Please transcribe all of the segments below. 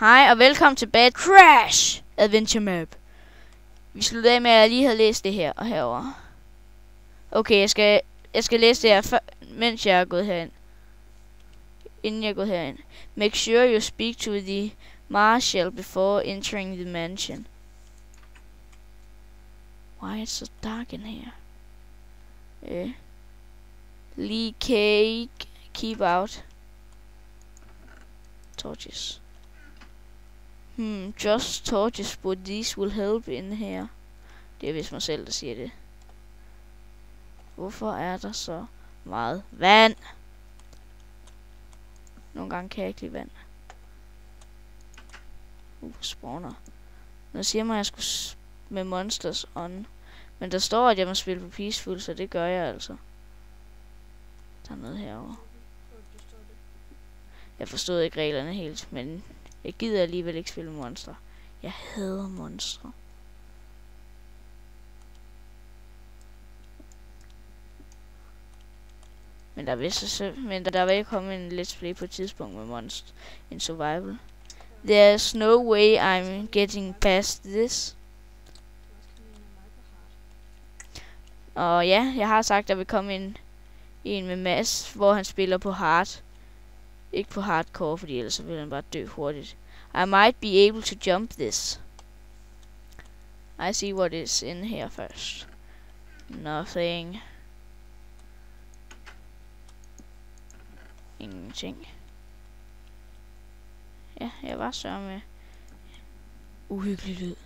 Hej og velkommen tilbage Bad Crash Adventure Map. Vi slutter af med, at jeg lige havde læst det her og herover. Okay, jeg skal, jeg skal læse det her, før, mens jeg er gået herind. Inden jeg er gået herind. Make sure you speak to the marshal before entering the mansion. Why it's so dark in here? Uh, Lee cake, keep out. Torches. Hmm, just torches, but these will help in here. Det er vist mig selv, der siger det. Hvorfor er der så meget vand? Nogle gange kan jeg ikke lide vand. Uh, spawner. Nu siger man, at jeg skulle med Monsters on. Men der står, at jeg må spille på Peaceful, så det gør jeg altså. Der er noget herovre. Jeg forstod ikke reglerne helt, men jeg gider alligevel ikke spille monstre. Jeg hader monstre. Men der vil så, men der vil ikke komme en let's play på et tidspunkt med monster En survival. There's no way I'm getting past this. Og ja, jeg har sagt, at der vil komme en, en med Mads, hvor han spiller på hard. Ikke på hardcore, fordi ellers så vil han bare dø hurtigt. I might be able to jump this. I see what is in here first. Nothing. Ingenting. Ja, jeg var så med uhyggelig lyd.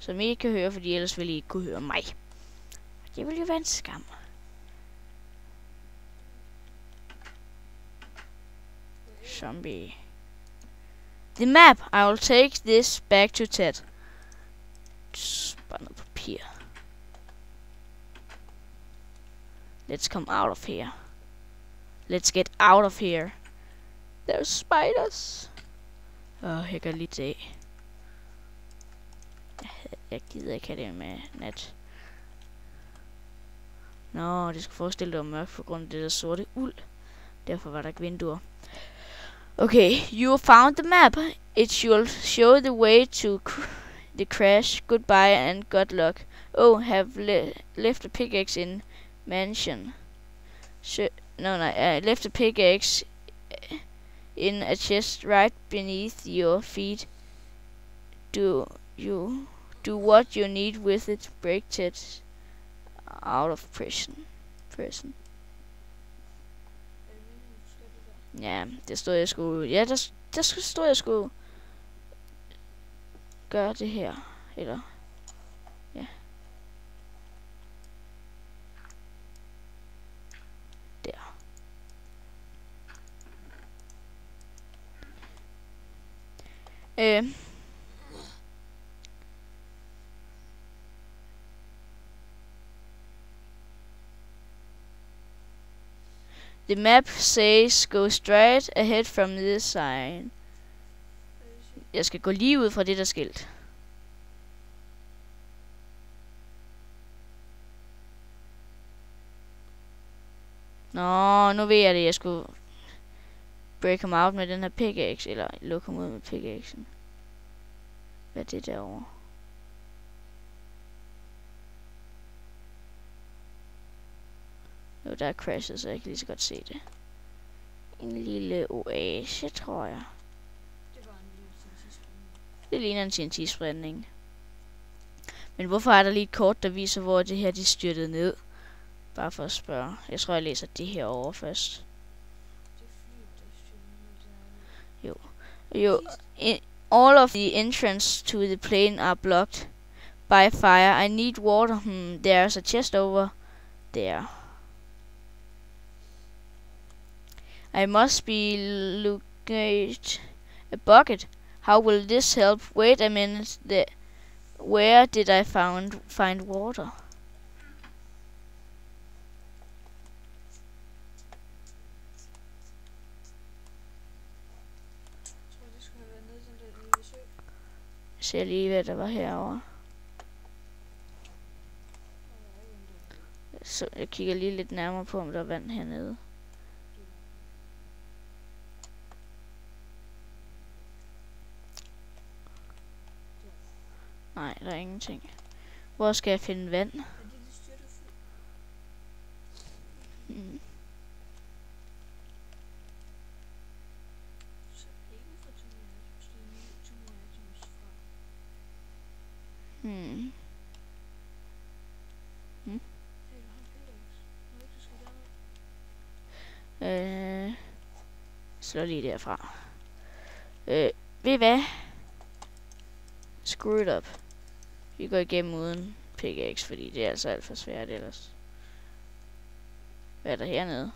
Som I ikke kan høre, fordi ellers ville I ikke kunne høre mig. Det ville jo være en skam. Zombie. The map. I will take this back to Ted. Bare papir. Let's come out of here. Let's get out of here. There's spiders. Åh, oh, jeg kan lige se. Jeg gider ikke have det med nat. Nå, det skal forestille dig mørkt på grund af det der sorte uld. Derfor var der ikke vinduer. Okay, you found the map. It should show the way to cr the crash. Goodbye and good luck. Oh, have le left a pickaxe in mansion. So, no, no, I left a pickaxe in a chest right beneath your feet. Do you do what you need with it? Break it out of prison. Prison. Ja, det stod jeg skulle... Ja, der, der stod jeg skulle gøre det her. Eller... Ja. Der. Øh. The map says go straight ahead from this sign. Jeg skal gå lige ud fra det der skilt. Nå, nu ved jeg det. Jeg skulle break ham out med den her pickaxe, eller lukke ham ud med pickaxen. Hvad er det derovre? Jo, der er crashet, så jeg kan lige så godt se det. En lille oase, tror jeg. Det, var en lille det ligner en TNT-spredning. Men hvorfor er der lige et kort, der viser, hvor det her de styrtede ned? Bare for at spørge. Jeg tror, jeg læser det her over først. Jo. Jo. In, all of the entrance to the plane are blocked by fire. I need water. Hmm, there's a chest over there. I must be looking a bucket. How will this help? Wait a minute. The, where did I found find water? ser lige, hvad der var herovre. Så jeg kigger lige lidt nærmere på, om der er vand hernede. Nej, der er ingenting. Hvor skal jeg finde vand? Hmm. Hmm. Derned? Øh, slå lige derfra. Øh, ved I hvad? Screw it up. Vi går igennem uden pickaxe, fordi det er altså alt for svært ellers. Hvad er der hernede?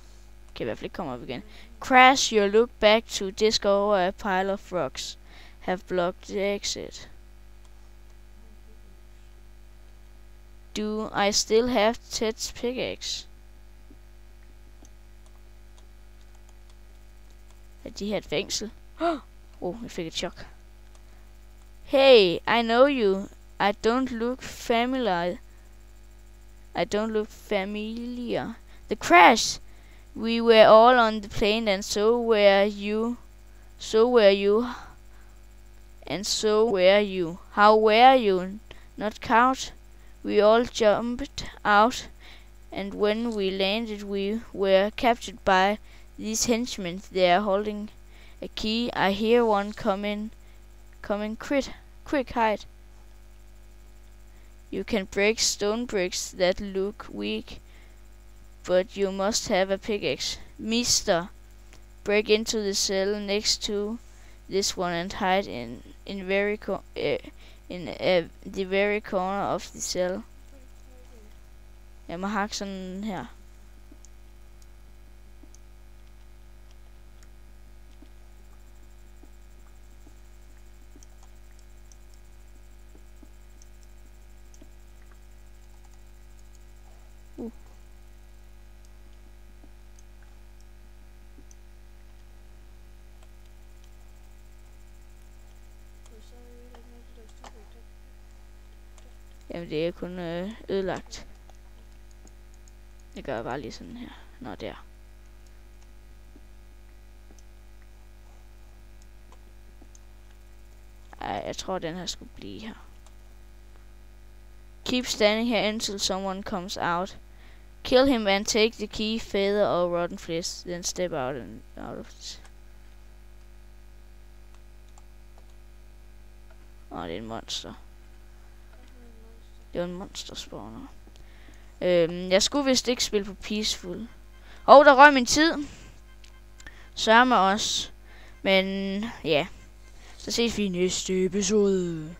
Kan i hvert fald ikke komme op igen. Crash your look back to discover a pile of rocks. Have blocked the exit. Do I still have Ted's pickaxe? Er de her et fængsel? Oh, jeg fik et chok. Hey, I know you. I don't look familiar. I don't look familiar. The crash! We were all on the plane and so were you. So were you. And so were you. How were you? Not caught? We all jumped out and when we landed we were captured by these henchmen. They are holding a key. I hear one coming. Coming crit. Quick, hide. You can break stone bricks that look weak, but you must have a pickaxe. Mister, break into the cell next to this one and hide in in very co- uh, in uh, the very corner of the cell. Jeg må hakke sådan her. Uh. Og så er det ikke noget, det der styrte. Jamen det er kun øh, ødelagt. Det gør jeg bare lige sådan her. Nå, der. Ej, jeg tror den her skulle blive her. Keep standing here until someone comes out. Kill him and take the key, feather or rotten flesh. Then step out and out of it. Åh, det er en monster. Det var en monster spawner. Øhm, jeg skulle vist ikke spille på Peaceful. Og der røg min tid. Sørg med os. Men ja, så ses vi i næste episode.